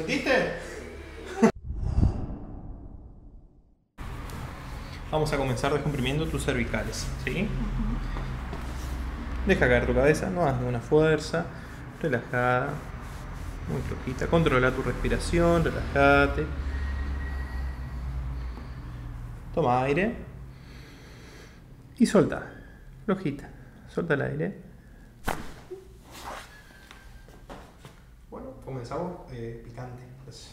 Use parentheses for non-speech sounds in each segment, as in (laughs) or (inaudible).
sentiste? Vamos a comenzar descomprimiendo tus cervicales, ¿sí? Deja caer tu cabeza, no hagas ninguna fuerza, relajada, muy flojita. Controla tu respiración, relájate. Toma aire y solta, flojita. Solta el aire. Comenzamos eh, picante. pues.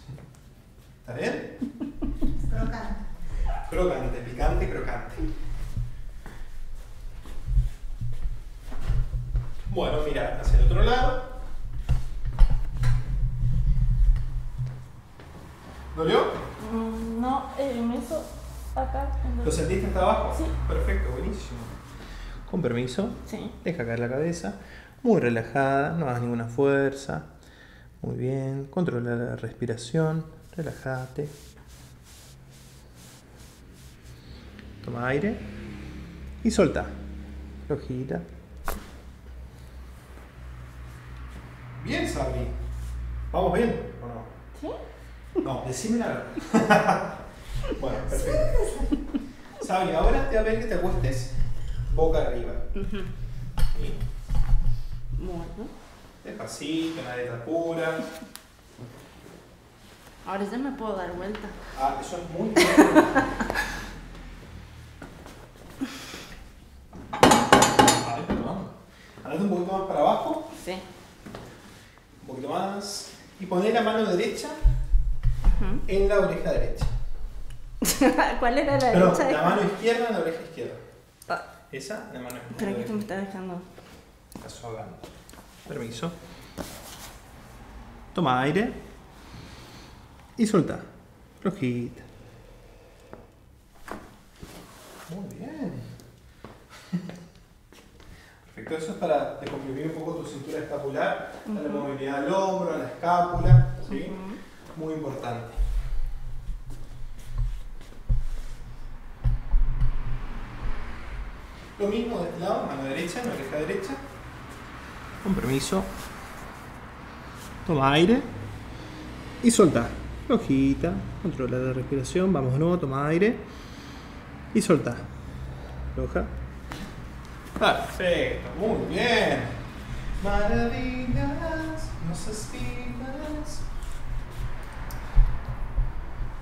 (laughs) ¿Está bien? Crocante. Crocante, picante, crocante. Bueno, mira, hacia el otro lado. ¿Dolió? Mm, No, eh, me hizo acá. en ¿Lo sentiste hasta abajo? Sí. Perfecto, buenísimo. Con permiso, Sí. deja caer la cabeza. Muy relajada, no hagas ninguna fuerza. Muy bien, controla la respiración, relájate. Toma aire y solta. Flojita. Bien, Sabri. ¿Vamos bien o no? ¿Sí? No, decime la verdad. (laughs) bueno, perfecto. Sabri, ahora te voy a pedir que te acuestes boca arriba. ¿Sí? Bueno. Despacito, nadie te apura. Ahora ya me puedo dar vuelta. Ah, eso es muy bien. (laughs) Ay, perdón. Andate un poquito más para abajo, Sí. un poquito más. Y poné la mano derecha en la oreja derecha. (laughs) ¿Cuál era la Perdón, derecha? la mano izquierda en la oreja izquierda. Ah, Esa, la mano Pero que tú me izquierda. estás dejando. Estás ahogando. Permiso. Toma aire. Y solta. Flojita. Muy bien. Perfecto, eso es para descomprimir un poco tu cintura escapular, darle Ujú. movilidad al hombro, a la escápula, ¿sí? Muy importante. Lo mismo de este lado, mano derecha, la oreja derecha. Con permiso. Toma aire. Y solta. Flojita. Controla la respiración. Vamos de nuevo. Toma aire. Y solta. Floja. Perfecto. Muy bien. Maravillas. No suspiras.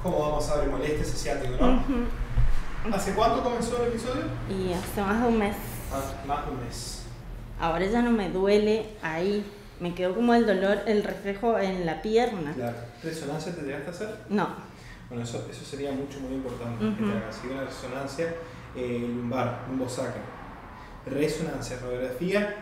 ¿Cómo vamos a ver molestias asiático, no? Ujú. ¿Hace cuánto comenzó el episodio? Y hace más de un mes. Hace más de un mes. Ahora ya no me duele ahí. Me quedó como el dolor, el reflejo en la pierna. Claro. ¿Resonancia te llegaste a hacer? No. Bueno, eso, eso sería mucho, muy importante que Ujú. te hagas. Una resonancia eh, lumbar, lumbosacra. Resonancia, radiografía,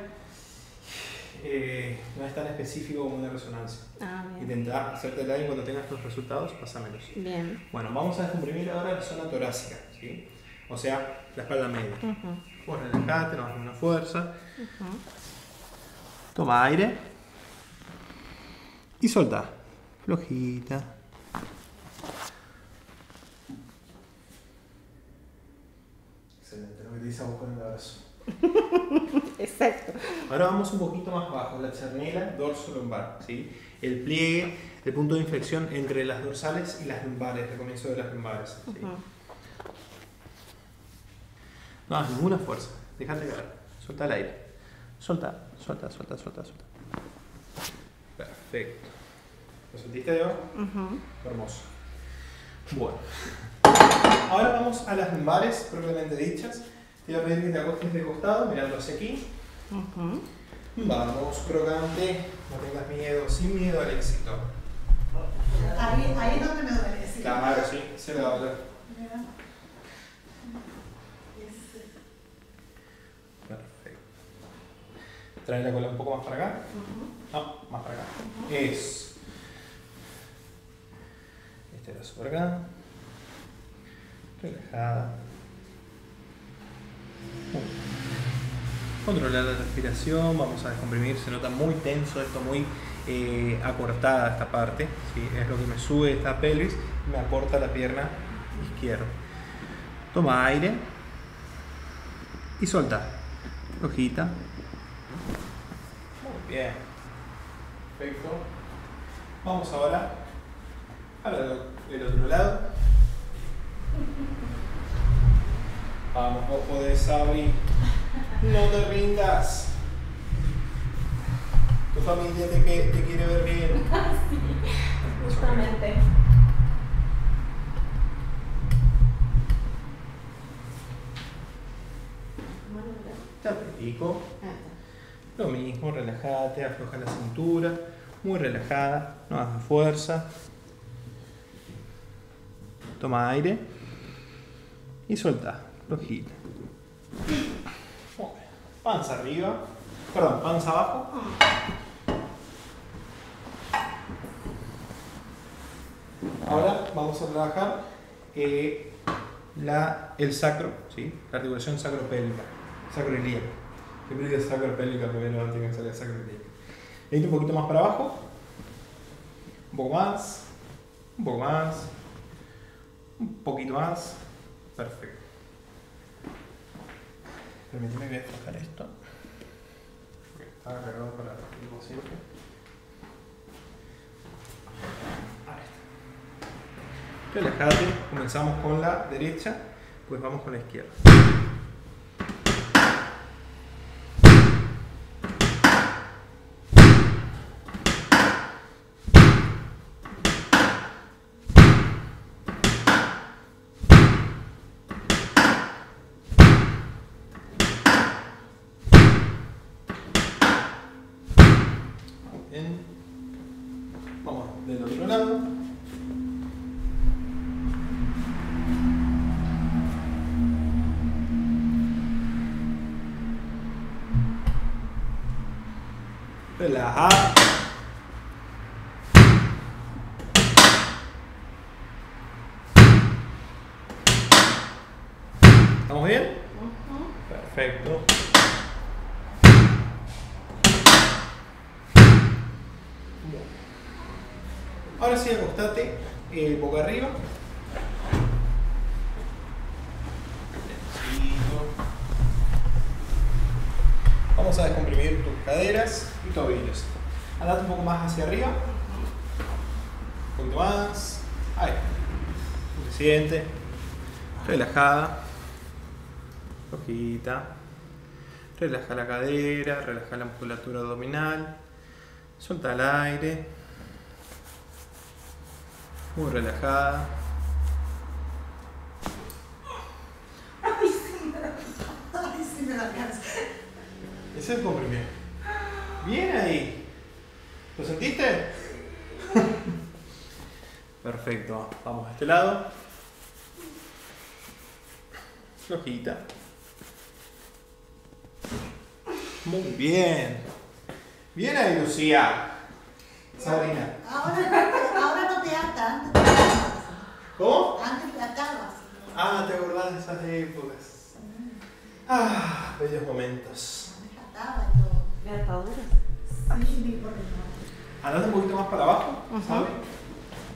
eh, no es tan específico como una resonancia. Ah. Intenta hacértela y cuando tengas tus resultados, pásamelos. Bien. Bueno, vamos a descomprimir ahora la zona torácica, ¿sí? O sea, la espalda media. Ujú. Vos relajate, no hagas una fuerza. Ujú. Toma aire. Y solta. Flojita. Excelente, lo que te dice a vos con el abrazo. (laughs) Exacto. Ahora vamos un poquito más abajo, la chernela dorso lumbar, ¿sí? El pliegue, el punto de inflexión entre las dorsales y las lumbares, el comienzo de las lumbares. No hagas ninguna fuerza, déjate caer, suelta el aire. Suelta, suelta, suelta, suelta, suelta. Perfecto. ¿Lo sentiste, Diego? Ujú. Hermoso. Bueno. Ahora vamos a las lumbares propiamente dichas. Te voy a pedir que te acostes de costado, mirando hacia aquí. Ujú. Vamos, crocante, no tengas miedo, sin miedo al éxito. Ahí, ahí es donde me duele. ¿sí? Claro, sí, se va a hablar. Trae la cola un poco más para acá. No, más para acá. Eso. Este brazo por acá. Relajada. Controlar la respiración, vamos a descomprimir, se nota muy tenso esto, muy eh, acortada esta parte, ¿sí? es lo que me sube esta pelvis, me acorta la pierna izquierda. Toma aire y solta, flojita. Bien, perfecto. Vamos ahora Ahora del otro lado. Vamos, vos podés abrir. No te rindas. Tu familia te, quiere ver bien. (laughs) Justamente. Te apretico. Lo mismo, relájate, afloja la cintura, muy relajada, no hagas fuerza. Toma aire y suelta, flojita. Panza arriba, perdón, panza abajo. Ahora vamos a trabajar eh, la, el sacro, ¿sí? la articulación sacropélvica, sacroiliaca. Siempre digo sacropélvica primero antes que salga sacroiliaca. Leíte un poquito más para abajo, un poco más, un poco más, un poquito más. Perfecto. Permíteme que voy a esto. Porque está cargado para como siempre. Relajate, comenzamos con la derecha, pues vamos con la izquierda. Bien. Vamos del otro lado. Relaja. ¿Estamos bien? Perfecto. Ahora sí, acostate eh, boca arriba. Vamos a descomprimir tus caderas y tobillos. Andate un poco más hacia arriba. Un poquito más. Ahí. Suficiente. Relajada. Flojita. Relaja la cadera, relaja la musculatura abdominal. Suelta el aire. Muy relajada. Ay, sí me da alcanza. Ese es el comprimir. Bien ahí. ¿Lo sentiste? Perfecto. Vamos a este lado. Flojita. Muy bien. Bien ahí, Lucía. Sabrina. Ahora, ahora no te ata, antes te atabas. ¿Cómo? Antes te atabas. Ah, te acordás de esas épocas. Ah, bellos momentos. Te ataba no. Andate un poquito más para abajo. ¿sabes?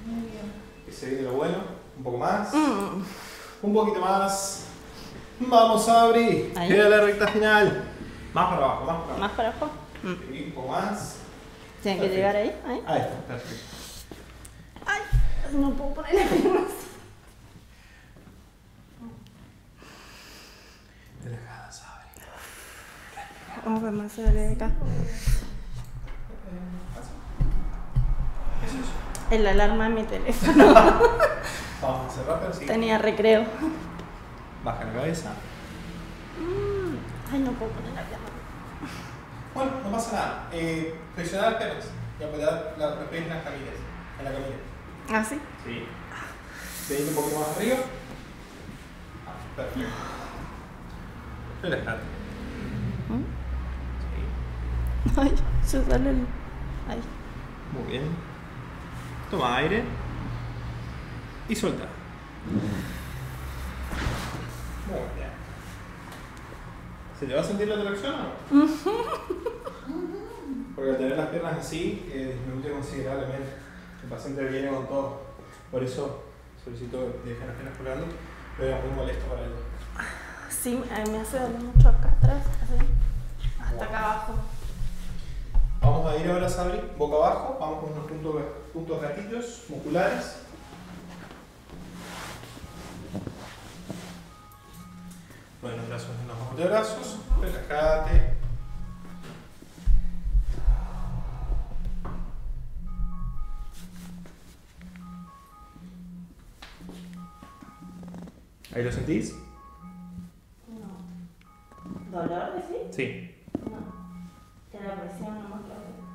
Muy bien. Que se viene lo bueno. Un poco más. Mm. Un poquito más. Vamos, Abri. Ahí. Queda la recta final. Más para abajo, más para abajo. ¿Más para abajo? Mm. Sí, un poco más. Tiene que llegar ahí. ahí. Ahí está, perfecto. Ay, no puedo poner las (laughs) piernas. Relajada, Sabri. ¿Cómo que más se duele acá? El alarma de mi teléfono. (laughs) Vamos a cerrar, pero sí. Tenía recreo. Baja la cabeza. Mm. Ay, no puedo poner la pierna. Bueno, no pasa nada. Eh, flexionar las piernas y apoyar la- piernas en las camillas. En la camilla. ¿Ah, sí? Sí. Venite un poquito más arriba. Ah, perfecto. Relajate. Mm. (laughs) Ay, se sale el... Ay. Muy bien. Toma aire. Y suelta. Muy bien. ¿Se te va a sentir la tracción o no? (laughs) Porque al tener las piernas así, eh, disminuye considerablemente. El paciente viene con todo. Por eso solicito dejen las piernas colgando. Pero es muy molesto para él. Sí, a mí me hace doler mucho acá atrás. Así. mayoría me las abrí, boca abajo, vamos con unos puntos, puntos gatillos musculares. Bueno, los brazos en los antebrazos, relájate. ¿Ahí lo sentís? No. ¿Dolor decís? Sí. No. Te la presión no más claro.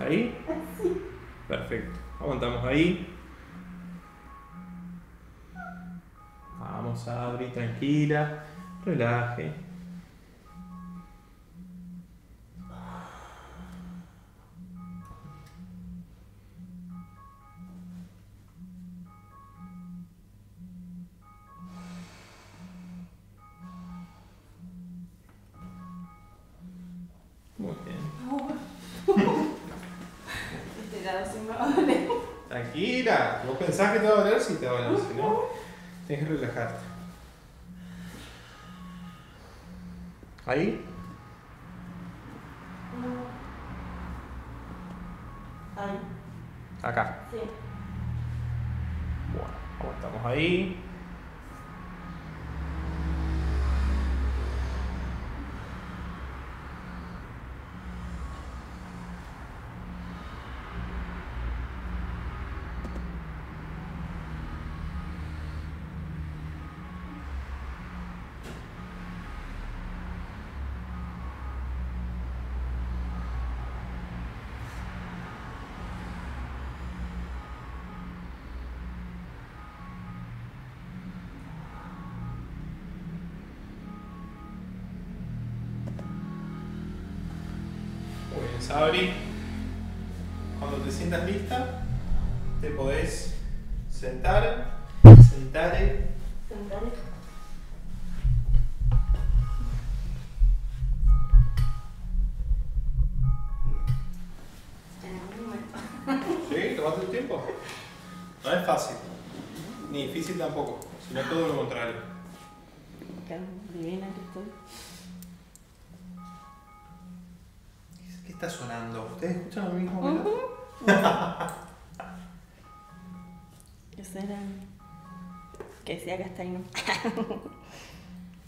¿Ahí? Perfecto. Aguantamos ahí. Vamos a abrir tranquila. Relaje. Tranquila, vos pensás que te va a doler, sí te va a doler, si no, tienes que relajarte. Ahí, Ay, acá. sí. Bueno, aguantamos ahí. Sabri. Cuando te sientas lista, te podés sentar, sentar Sentaré. En algún momento. Sí, tomate tu tiempo. No es fácil, ni difícil tampoco, sino todo lo contrario. Qué divina que estoy. Está sonando? ¿Ustedes escuchan lo mismo? verdad? Eso era. Que decía (laughs) que hasta ahí no.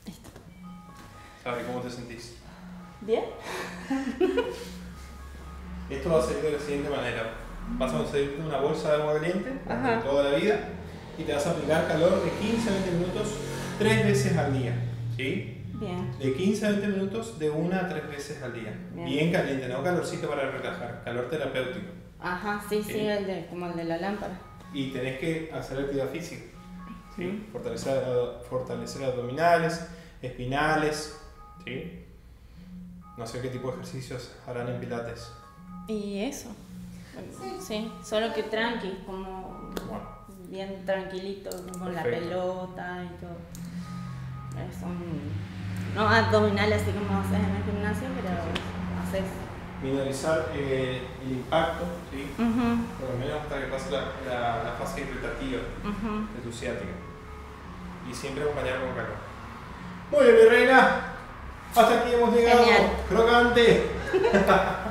Listo. Sabri, ¿cómo te sentís? ¿Bien? (laughs) Esto va a salir de la siguiente manera. Vas a conseguirte una bolsa de agua caliente Ajá. toda la vida y te vas a aplicar calor de 15 a 20 minutos tres veces al día. ¿Sí? Bien. De 15 a 20 minutos de una a tres veces al día. Bien. Bien caliente, no calorcito para relajar, calor terapéutico. Ajá, sí, sí, Sí. el de, como el de la lámpara. Y tenés que hacer actividad física. ¿sí? Mm. Fortalecer, fortalecer abdominales, espinales. ¿sí? No sé qué tipo de ejercicios harán en Pilates. Y eso. Sí, solo que tranqui, como Bueno, bien tranquilito, con la pelota y todo. Son, no abdominales así como haces en el gimnasio, pero haces. minorizar eh, el impacto, ¿sí? Por lo menos hasta que pase la, la- la fase irritativa ujú. de tu ciática. Y siempre acompañar con calor. Muy bien, mi reina. Hasta aquí hemos llegado. Genial. Crocante. (laughs)